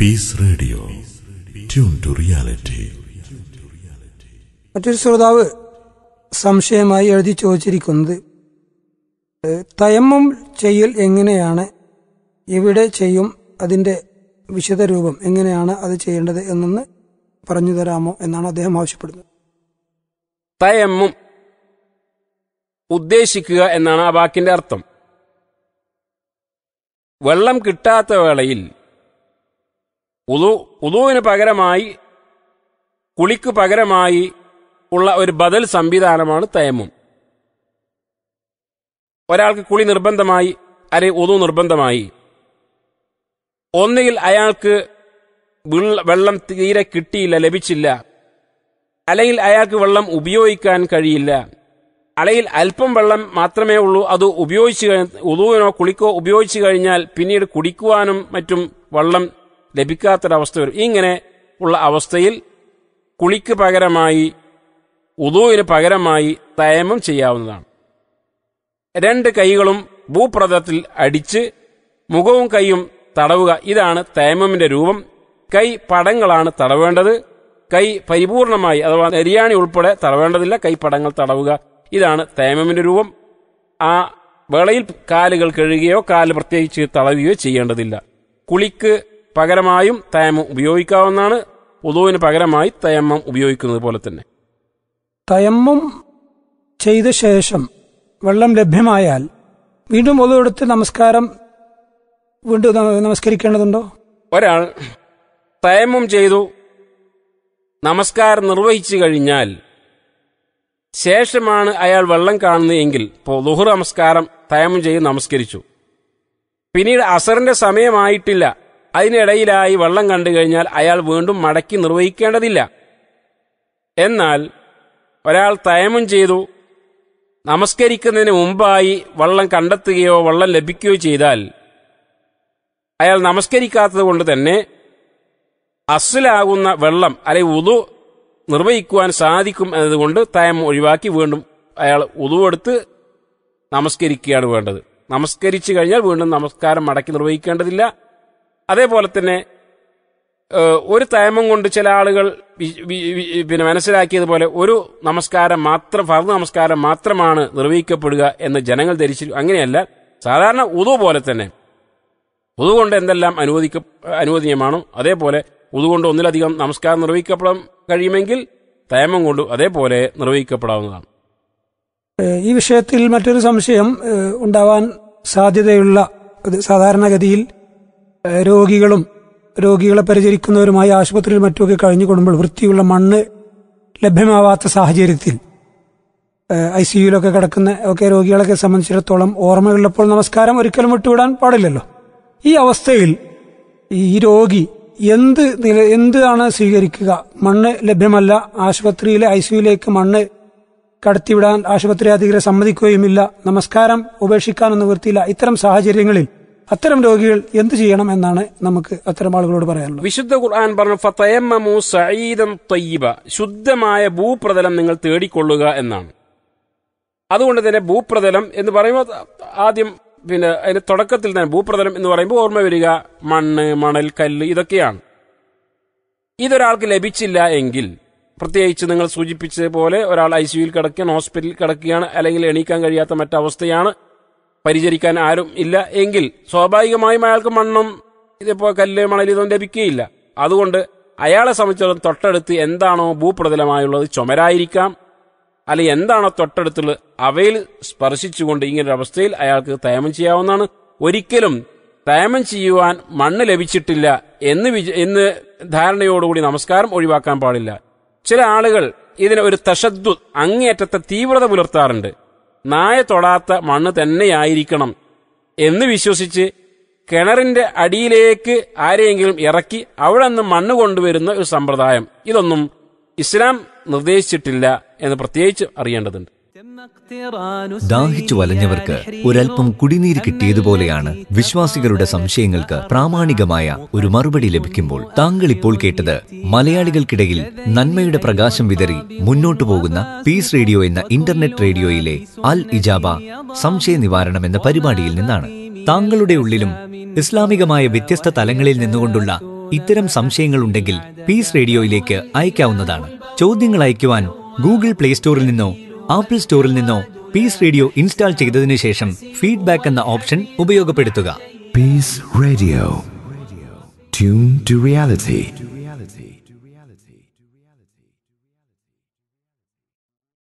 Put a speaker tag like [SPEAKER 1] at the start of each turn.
[SPEAKER 1] Peace radio tune to reality
[SPEAKER 2] മറ്റൊരു ശ്രോതാവ് സംശയമായി എഴുതി ചോദിച്ചിരിക്കുന്നത് തയമ്മം ചെയ്യൽ എങ്ങനെയാണ്? എവിടെ ചെയ്യും? അതിന്റെ വിശദരൂപം എങ്ങനെയാണ് അത് ചെയ്യേണ്ടത് എന്നൊന്ന് പറഞ്ഞു തരാമോ എന്നാണ് അദ്ദേഹം ആവശ്യപ്പെടുന്നത്.
[SPEAKER 3] തയമ്മും ഉദ്ദേശിക്കുക എന്നാണ് ആ വാക്കിന്റെ അർത്ഥം. വെള്ളം കിട്ടാത്ത വേളയിൽ ഉദു ഉദുവിന് പകരമായി കുളിക്ക് പകരമായി ഉള്ള ഒരു ബദൽ സംവിധാനമാണ് തയമ്മും. ഒരാൾക്ക് കുളി നിർബന്ധമായി അല്ലെ ഉദു നിർബന്ധമായി. ഒന്നുകിൽ അയാൾക്ക് വെള്ളം തീരെ കിട്ടിയില്ല ലഭിച്ചില്ല. അല്ലെങ്കിൽ അയാൾക്ക് വെള്ളം ഉപയോഗിക്കാൻ കഴിയില്ല. അല്ലെങ്കിൽ അല്പം വെള്ളം മാത്രമേ ഉള്ളൂ അത് ഉപയോഗിച്ച് ഉതുവിനോ കുളിക്കോ ഉപയോഗിച്ചു കഴിഞ്ഞാൽ പിന്നീട് കുടിക്കുവാനും മറ്റും വെള്ളം ലഭിക്കാത്തൊരവസ്ഥ വരും. ഇങ്ങനെ ഉള്ള അവസ്ഥയിൽ കുളിക്ക് പകരമായി ഉദുവിന് പകരമായി തയമം ചെയ്യാവുന്നതാണ്. രണ്ട് കൈകളും ഭൂപ്രതത്തിൽ അടിച്ച് മുഖവും കൈയും തടവുക. ഇതാണ് തയമമിന്റെ രൂപം. കൈ പടങ്ങളാണ് തടവേണ്ടത്. കൈ പരിപൂർണമായി അഥവാ നെരിയാണി ഉൾപ്പെടെ തടവേണ്ടതില്ല. കൈ പടങ്ങൾ തടവുക. ഇതാണ് തേമമിന്റെ രൂപം. ആ വേളയിൽ കാലുകൾ കഴുകുകയോ കാൽ പ്രത്യേകിച്ച് തടവുകയോ ചെയ്യേണ്ടതില്ല. കുളിക്ക് പകരമായും തയമം ഉപയോഗിക്കാവുന്നതാണ്. ഉദുവിന് പകരമായി തയമ്മം ഉപയോഗിക്കുന്നത് പോലെ തന്നെ.
[SPEAKER 2] തയമ്മം ചെയ്ത ശേഷം വെള്ളം ലഭ്യമായാൽ വീണ്ടും ഒതുവെടുത്ത് നമസ്കാരം വീണ്ടും നമസ്കരിക്കേണ്ടതുണ്ടോ?
[SPEAKER 3] ഒരാൾ തയമ്മം ചെയ്തു നമസ്കാരം നിർവഹിച്ചു കഴിഞ്ഞാൽ ശേഷമാണ് അയാൾ വെള്ളം കാണുന്നത് എങ്കിൽ ഇപ്പോൾ ലുഹുർ നമസ്കാരം തയമം ചെയ്ത് നമസ്കരിച്ചു. പിന്നീട് അസറിന്റെ സമയമായിട്ടില്ല. അതിനിടയിലായി വെള്ളം കണ്ടു കഴിഞ്ഞാൽ അയാൾ വീണ്ടും മടക്കി നിർവഹിക്കേണ്ടതില്ല. എന്നാൽ ഒരാൾ തയമം ചെയ്തു നമസ്കരിക്കുന്നതിന് മുമ്പായി വള്ളം കണ്ടെത്തുകയോ വള്ളം ലഭിക്കുകയോ ചെയ്താൽ അയാൾ നമസ്കരിക്കാത്തത് കൊണ്ട് തന്നെ അസിലാകുന്ന വെള്ളം അല്ലെങ്കിൽ ഉതു നിർവഹിക്കുവാൻ സാധിക്കും എന്നതുകൊണ്ട് തയം ഒഴിവാക്കി വീണ്ടും അയാൾ ഉതുവെടുത്ത് നമസ്കരിക്കുകയാണ് വേണ്ടത്. നമസ്കരിച്ചു കഴിഞ്ഞാൽ വീണ്ടും നമസ്കാരം മടക്കി നിർവഹിക്കേണ്ടതില്ല. അതേപോലെ തന്നെ ഒരു തയമം കൊണ്ട് ചില ആളുകൾ പിന്നെ മനസ്സിലാക്കിയതുപോലെ ഒരു നമസ്കാരം മാത്രം ഫർദ് നമസ്കാരം മാത്രമാണ് നിർവഹിക്കപ്പെടുക എന്ന് ജനങ്ങൾ ധരിച്ചു അങ്ങനെയല്ല. സാധാരണ ഉതു പോലെ തന്നെ. ഉതു കൊണ്ട് എന്തെല്ലാം അനുവദിക്ക അനുവദനീയമാണോ? അതേപോലെ ഉതു കൊണ്ട് ഒന്നിലധികം നമസ്കാരം നിർവഹിക്കപ്പെടാൻ കഴിയുമെങ്കിൽ തയമം കൊണ്ട് അതേപോലെ നിർവഹിക്കപ്പെടാവുന്നതാണ്.
[SPEAKER 2] ഈ വിഷയത്തിൽ മറ്റൊരു സംശയം ഉണ്ടാവാൻ സാധ്യതയുള്ള സാധാരണഗതിയിൽ രോഗികളും രോഗികളെ പരിചരിക്കുന്നവരുമായി ആശുപത്രിയിൽ മറ്റുമൊക്കെ കഴിഞ്ഞു കൊടുമ്പോൾ വൃത്തിയുള്ള മണ്ണ് ലഭ്യമാവാത്ത സാഹചര്യത്തിൽ ഐ സി യുയിലൊക്കെ കിടക്കുന്ന ഒക്കെ രോഗികളൊക്കെ സംബന്ധിച്ചിടത്തോളം ഓർമ്മയുള്ളപ്പോൾ നമസ്കാരം ഒരിക്കലും വിട്ടുവിടാൻ പാടില്ലല്ലോ. ഈ അവസ്ഥയിൽ ഈ രോഗി എന്ത് നില എന്താണ് സ്വീകരിക്കുക? മണ്ണ് ലഭ്യമല്ല ആശുപത്രിയിലെ ഐ സിയുയിലേക്ക് മണ്ണ് കടത്തിവിടാൻ ആശുപത്രി അധികൃതർ സമ്മതിക്കുകയുമില്ല. നമസ്കാരം ഉപേക്ഷിക്കാനൊന്നും വൃത്തിയില്ല ഇത്തരം സാഹചര്യങ്ങളിൽ അത്തരം രോഗികൾ എന്ത് ചെയ്യണം എന്നാണ് നമുക്ക് അത്തരം ആളുകളോട് പറയാനുള്ളത്.
[SPEAKER 3] വിശുദ്ധ ഖുർആൻ പറഞ്ഞു ഫതയമ്മമു സഈദം തയ്യിബ ശുദ്ധമായ ഭൂപ്രതലം നിങ്ങൾ തേടിക്കൊള്ളുക എന്നാണ്. അതുകൊണ്ട് തന്നെ ഭൂപ്രതലം എന്ന് പറയുമ്പോൾ ആദ്യം പിന്നെ അതിന്റെ തുടക്കത്തിൽ തന്നെ ഭൂപ്രതലം എന്ന് പറയുമ്പോൾ ഓർമ്മ വരിക മണ്ണ് മണൽ കല്ല് ഇതൊക്കെയാണ്. ഇതൊരാൾക്ക് ലഭിച്ചില്ല എങ്കിൽ പ്രത്യേകിച്ച് നിങ്ങൾ സൂചിപ്പിച്ചതുപോലെ ഒരാൾ ഐ സിയുയിൽ കിടക്കുകയാണ് ഹോസ്പിറ്റലിൽ കിടക്കുകയാണ് അല്ലെങ്കിൽ എണീക്കാൻ കഴിയാത്ത മറ്റവസ്ഥയാണ് പരിചരിക്കാൻ ആരും ഇല്ല എങ്കിൽ സ്വാഭാവികമായും അയാൾക്ക് മണ്ണും ഇതിപ്പോ കല്ല് മണൽ ഇതൊന്നും ലഭിക്കുകയില്ല. അതുകൊണ്ട് അയാളെ സംബന്ധിച്ചിടത്തോളം തൊട്ടടുത്ത് എന്താണോ ഭൂപ്രതലമായുള്ളത് ചുമരായിരിക്കാം. അല്ലെങ്കിൽ എന്താണോ തൊട്ടടുത്തുള്ളത് അവയിൽ സ്പർശിച്ചുകൊണ്ട് ഇങ്ങനെ ഒരു അവസ്ഥയിൽ അയാൾക്ക് തയമം ചെയ്യാവുന്നതാണ്. ഒരിക്കലും തയമം ചെയ്യുവാൻ മണ്ണ് ലഭിച്ചിട്ടില്ല എന്ന് വിച എന്ന് ധാരണയോടുകൂടി നമസ്കാരം ഒഴിവാക്കാൻ പാടില്ല. ചില ആളുകൾ ഇതിന് ഒരു തശദ്ദു അങ്ങേയറ്റത്തെ തീവ്രത പുലർത്താറുണ്ട്. നായ തൊടാത്ത മണ്ണ് തന്നെയായിരിക്കണം എന്ന് വിശ്വസിച്ച് കിണറിന്റെ അടിയിലേക്ക് ആരെയെങ്കിലും ഇറക്കി അവിടെ നിന്ന് മണ്ണ് കൊണ്ടുവരുന്ന ഒരു സമ്പ്രദായം. ഇതൊന്നും ഇസ്ലാം നിർദ്ദേശിച്ചിട്ടില്ല എന്ന് പ്രത്യേകിച്ച് അറിയേണ്ടതുണ്ട്.
[SPEAKER 4] ദാഹിച്ചു വലഞ്ഞവർക്ക് ഒരൽപ്പം കുടിനീര് കിട്ടിയതുപോലെയാണ് വിശ്വാസികളുടെ സംശയങ്ങൾക്ക് പ്രാമാണികമായ ഒരു മറുപടി ലഭിക്കുമ്പോൾ താങ്കൾ ഇപ്പോൾ കേട്ടത് മലയാളികൾക്കിടയിൽ നന്മയുടെ പ്രകാശം വിതറി മുന്നോട്ടു പോകുന്ന പീസ് റേഡിയോ എന്ന ഇന്റർനെറ്റ് റേഡിയോയിലെ അൽ ഇജാബ സംശയ നിവാരണം എന്ന പരിപാടിയിൽ നിന്നാണ്. താങ്കളുടെ ഉള്ളിലും ഇസ്ലാമികമായ വ്യത്യസ്ത തലങ്ങളിൽ നിന്നുകൊണ്ടുള്ള ഇത്തരം സംശയങ്ങളുണ്ടെങ്കിൽ പീസ് റേഡിയോയിലേക്ക് അയക്കാവുന്നതാണ്. ചോദ്യങ്ങൾ അയക്കുവാൻ ഗൂഗിൾ പ്ലേ സ്റ്റോറിൽ നിന്നോ ആപ്പിൾ സ്റ്റോറിൽ നിന്നോ പീസ് റേഡിയോ ഇൻസ്റ്റാൾ ചെയ്തതിനു ശേഷം ഫീഡ്ബാക്ക് എന്ന ഓപ്ഷൻ ഉപയോഗപ്പെടുത്തുക
[SPEAKER 5] peace radio tune to reality.